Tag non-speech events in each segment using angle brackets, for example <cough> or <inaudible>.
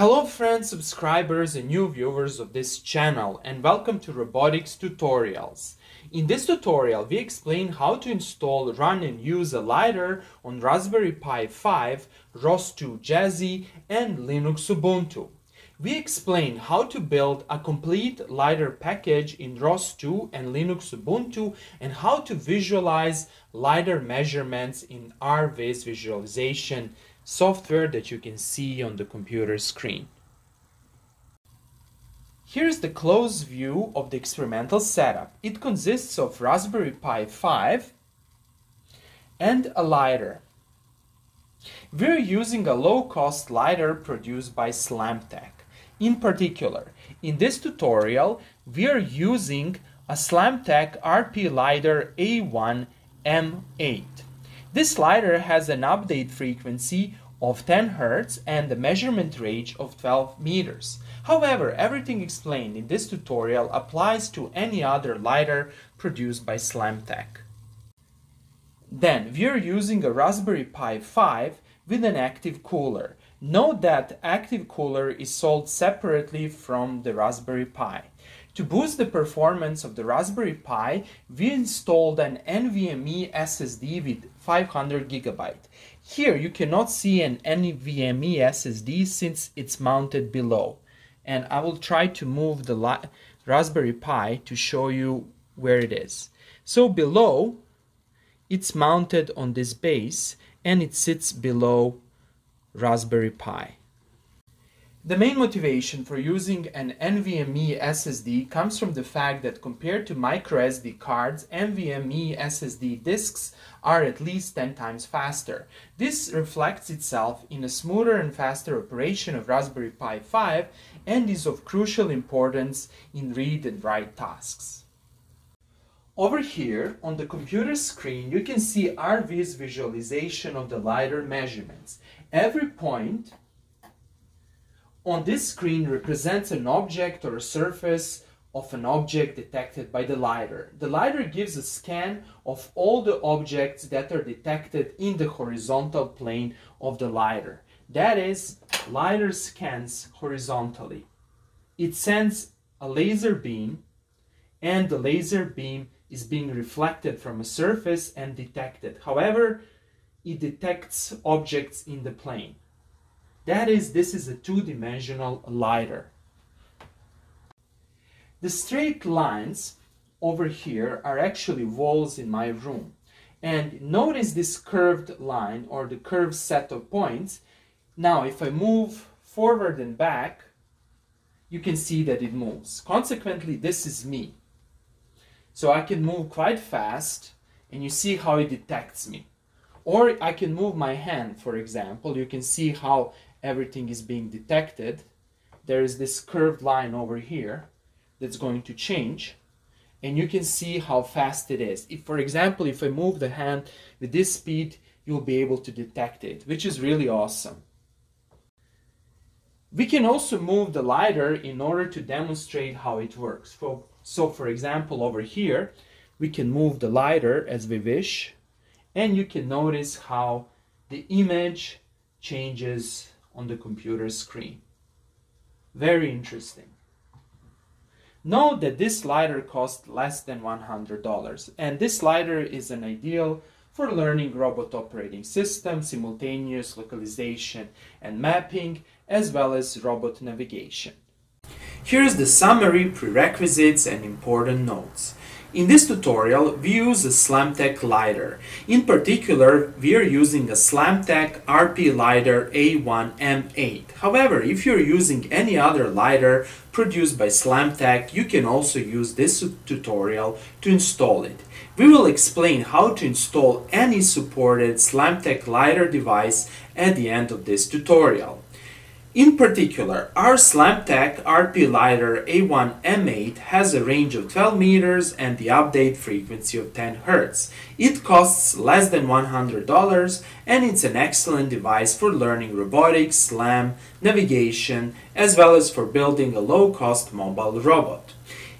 Hello friends, subscribers and new viewers of this channel and welcome to Robotics Tutorials. In this tutorial we explain how to install, run and use a lidar on Raspberry Pi 5, ROS2 Jazzy and Linux Ubuntu. We explain how to build a complete lidar package in ROS2 and Linux Ubuntu and how to visualize lidar measurements in RViz visualization software that you can see on the computer screen. Here's the close view of the experimental setup. It consists of Raspberry Pi 5 and a lidar. We're using a low-cost lidar produced by Slamtec. In particular, in this tutorial, we are using a Slamtec RP LiDAR A1 M8. This lidar has an update frequency of 10 Hz and a measurement range of 12 meters. However, everything explained in this tutorial applies to any other lidar produced by Slamtec. Then, we are using a Raspberry Pi 5 with an active cooler. Note that active cooler is sold separately from the Raspberry Pi. To boost the performance of the Raspberry Pi, we installed an NVMe SSD with 500 gigabyte. Here you cannot see an NVMe SSD since it's mounted below. And I will try to move the Raspberry Pi to show you where it is. So below, it's mounted on this base and it sits below Raspberry Pi. The main motivation for using an NVMe SSD comes from the fact that compared to microSD cards, NVMe SSD disks are at least 10 times faster. This reflects itself in a smoother and faster operation of Raspberry Pi 5 and is of crucial importance in read and write tasks. Over here on the computer screen you can see RViz visualization of the lidar measurements. Every point on this screen represents an object or a surface of an object detected by the LiDAR. The LiDAR gives a scan of all the objects that are detected in the horizontal plane of the LiDAR. That is, LiDAR scans horizontally. It sends a laser beam and the laser beam is being reflected from a surface and detected. However, it detects objects in the plane. That is, this is a two-dimensional lidar. The straight lines over here are actually walls in my room. And notice this curved line or the curved set of points. Now, if I move forward and back, you can see that it moves. Consequently, this is me. So I can move quite fast and you see how it detects me. Or I can move my hand, for example. You can see how everything is being detected, there is this curved line over here that's going to change and you can see how fast it is. If, for example, if I move the hand with this speed, you'll be able to detect it, which is really awesome. We can also move the lidar in order to demonstrate how it works. So, so for example, over here, we can move the lidar as we wish, and you can notice how the image changes on the computer screen. Very interesting. Note that this lidar costs less than $100 and this lidar is an ideal for learning robot operating system, simultaneous localization and mapping, as well as robot navigation. Here's the summary, prerequisites and important notes. In this tutorial, we use a Slamtec LiDAR. In particular, we are using a Slamtec RP LiDAR A1M8. However, if you're using any other LiDAR produced by Slamtec, you can also use this tutorial to install it. We will explain how to install any supported Slamtec LiDAR device at the end of this tutorial. In particular, our Slamtec RP LiDAR A1M8 has a range of 12 meters and the update frequency of 10 Hz. It costs less than $100 and it's an excellent device for learning robotics, SLAM, navigation, as well as for building a low-cost mobile robot.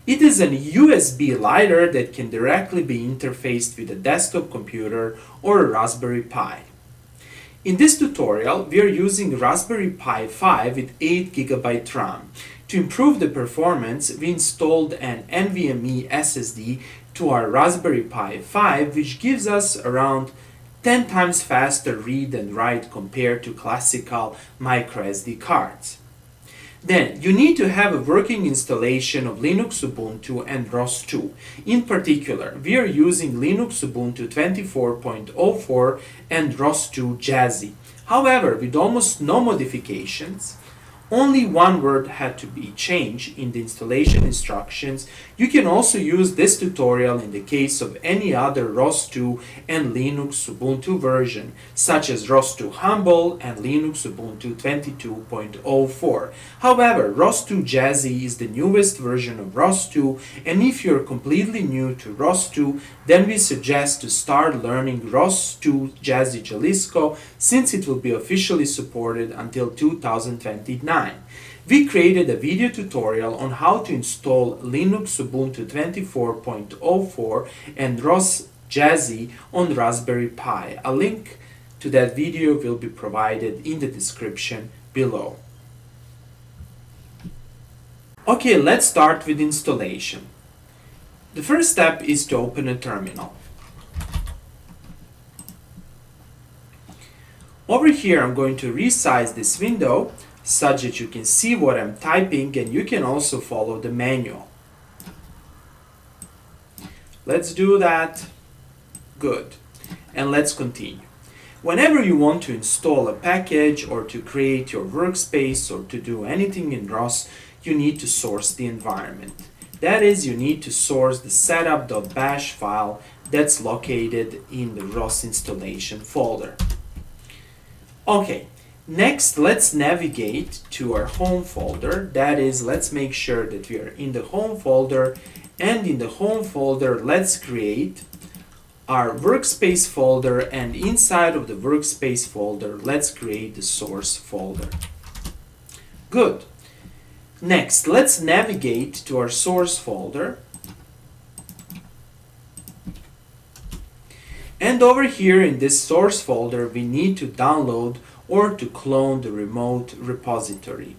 It is an USB LiDAR that can directly be interfaced with a desktop computer or a Raspberry Pi. In this tutorial, we are using Raspberry Pi 5 with 8GB RAM. To improve the performance, we installed an NVMe SSD to our Raspberry Pi 5, which gives us around 10 times faster read and write compared to classical microSD cards. Then you need to have a working installation of Linux Ubuntu and ROS 2. In particular, we are using Linux Ubuntu 24.04 and ROS 2 Jazzy. However, with almost no modifications, only one word had to be changed in the installation instructions. You can also use this tutorial in the case of any other ROS2 and Linux Ubuntu version, such as ROS2 Humble and Linux Ubuntu 22.04. However, ROS2 Jazzy is the newest version of ROS2, and if you're completely new to ROS2, then we suggest to start learning ROS2 Jazzy Jalisco since it will be officially supported until 2029. We created a video tutorial on how to install Linux Ubuntu 24.04 and ROS Jazzy on Raspberry Pi. A link to that video will be provided in the description below. Okay, let's start with installation. The first step is to open a terminal. Over here I'm going to resize this window such that you can see what I'm typing and you can also follow the manual. Let's do that. Good. And let's continue. Whenever you want to install a package or to create your workspace or to do anything in ROS, you need to source the environment. That is, you need to source the setup.bash file that's located in the ROS installation folder. Okay, Next, let's navigate to our home folder. That is, let's make sure that we are in the home folder. And in the home folder, let's create our workspace folder. And inside of the workspace folder, let's create the source folder. Good. Next, let's navigate to our source folder. And over here in this source folder, we need to download or to clone the remote repository.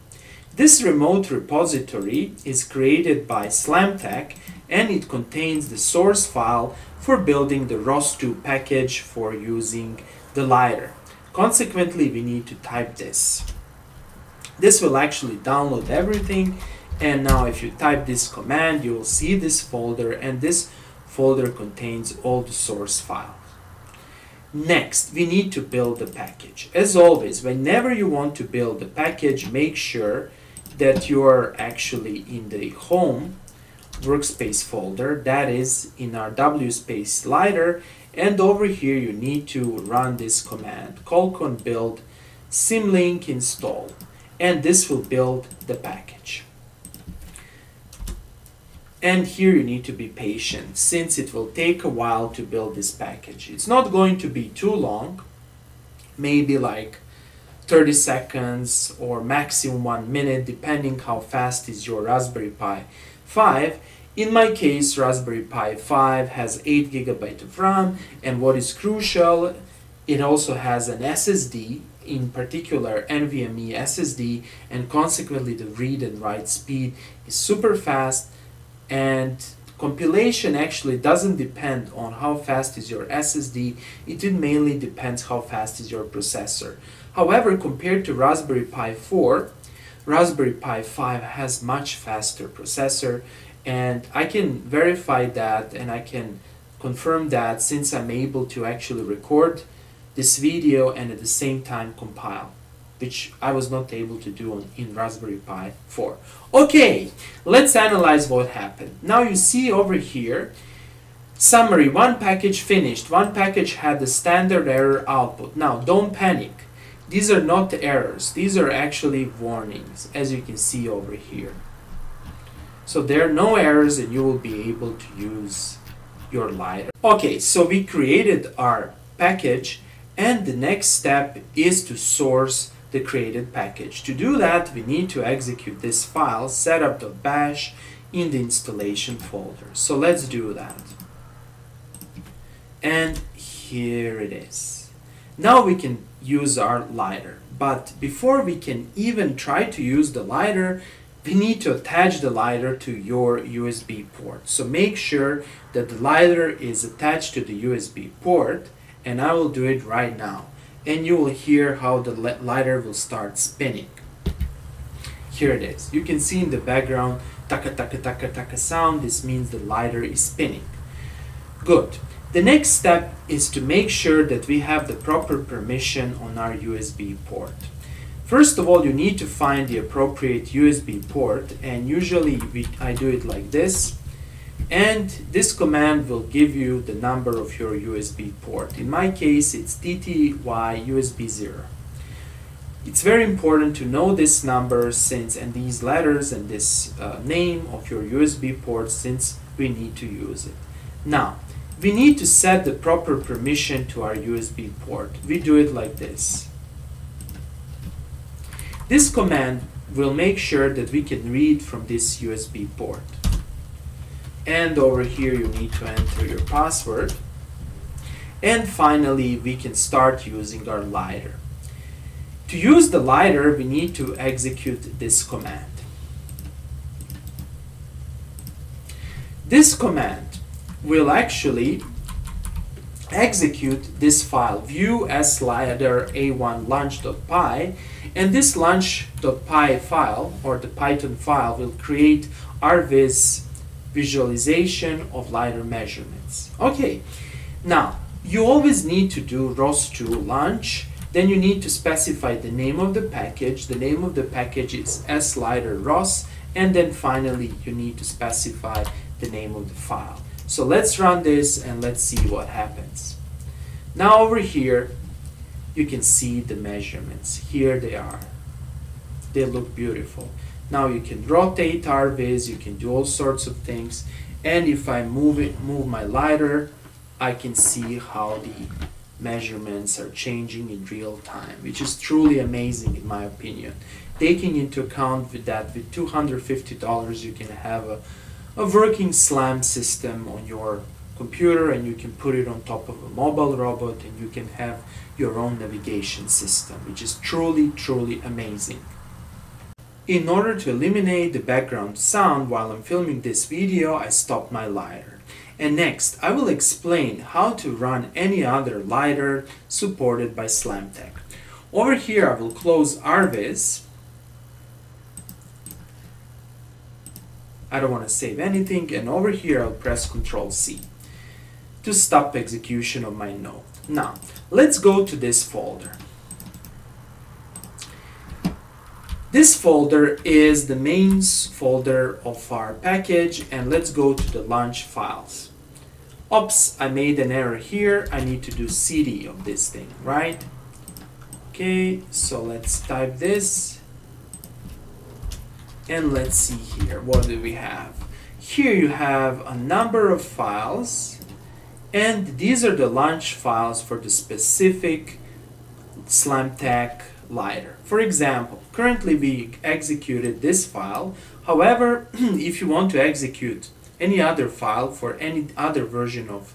This remote repository is created by Slamtec and it contains the source file for building the ROS2 package for using the lidar. Consequently, we need to type this. This will actually download everything and now if you type this command, you will see this folder and this folder contains all the source files. Next, we need to build the package. As always, whenever you want to build the package, make sure that you are actually in the home workspace folder, that is in our WSpace slider, and over here you need to run this command, colcon build symlink install, and this will build the package. And here you need to be patient since it will take a while to build this package. It's not going to be too long, maybe like 30 seconds or maximum one minute depending how fast is your Raspberry Pi 5. In my case, Raspberry Pi 5 has 8 gigabyte of RAM and what is crucial, it also has an SSD, in particular NVMe SSD and consequently the read and write speed is super fast and compilation actually doesn't depend on how fast is your SSD, it mainly depends how fast is your processor. However, compared to Raspberry Pi 4, Raspberry Pi 5 has much faster processor. And I can verify that and I can confirm that since I'm able to actually record this video and at the same time compile which I was not able to do on, in Raspberry Pi 4. Okay, let's analyze what happened. Now you see over here, summary, one package finished, one package had the standard error output. Now don't panic. These are not errors, these are actually warnings, as you can see over here. So there are no errors and you will be able to use your lidar. Okay, so we created our package and the next step is to source the created package. To do that, we need to execute this file setup.bash in the installation folder. So let's do that. And here it is. Now we can use our lidar. But before we can even try to use the lidar, we need to attach the lidar to your USB port. So make sure that the lidar is attached to the USB port and I will do it right now. And you will hear how the lidar will start spinning. Here it is. You can see in the background taka taka taka taka sound. This means the lidar is spinning. Good. The next step is to make sure that we have the proper permission on our USB port. First of all, you need to find the appropriate USB port and usually we, I do it like this. And this command will give you the number of your USB port. In my case, it's TTY USB 0. It's very important to know this number since and these letters and this uh, name of your USB port since we need to use it. Now, we need to set the proper permission to our USB port. We do it like this. This command will make sure that we can read from this USB port. And over here you need to enter your password. And finally we can start using our lidar. To use the lidar we need to execute this command. This command will actually execute this file view slider a1 launch.py and this launch.py file or the python file will create rviz visualization of lidar measurements okay now you always need to do ros2 launch then you need to specify the name of the package the name of the package is slider ros and then finally you need to specify the name of the file so let's run this and let's see what happens. Now over here, you can see the measurements. Here they are. They look beautiful. Now you can rotate RViz, you can do all sorts of things. And if I move it, move my lidar, I can see how the measurements are changing in real time, which is truly amazing in my opinion. Taking into account with that with $250 you can have a a working SLAM system on your computer and you can put it on top of a mobile robot and you can have your own navigation system, which is truly, truly amazing. In order to eliminate the background sound while I'm filming this video, I stopped my lidar. And next, I will explain how to run any other lidar supported by Slamtec. Over here, I will close RViz I don't want to save anything and over here I'll press Ctrl C to stop execution of my node. Now let's go to this folder. This folder is the mains folder of our package and let's go to the launch files. Oops, I made an error here. I need to do cd of this thing, right? Okay, so let's type this and let's see here, what do we have? Here you have a number of files, and these are the launch files for the specific Slamtec For example, currently we executed this file. However, <clears throat> if you want to execute any other file for any other version of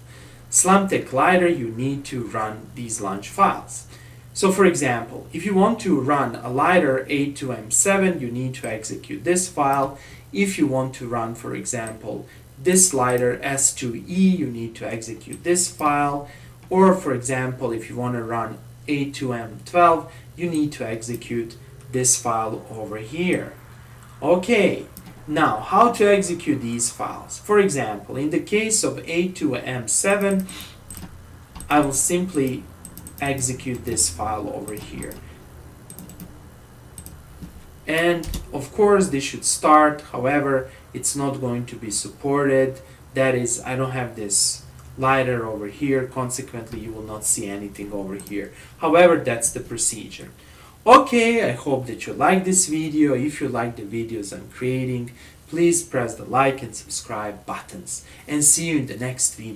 Slamtec lidar, you need to run these launch files. So for example, if you want to run a lidar A2M7, you need to execute this file. If you want to run, for example, this lidar S2E, you need to execute this file. Or for example, if you want to run A2M12, you need to execute this file over here. Okay, now how to execute these files? For example, in the case of A2M7, I will simply execute this file over here. And of course this should start, however, it's not going to be supported. That is, I don't have this lidar over here, consequently you will not see anything over here. However, that's the procedure. Okay, I hope that you like this video. If you like the videos I'm creating, please press the like and subscribe buttons. And see you in the next video.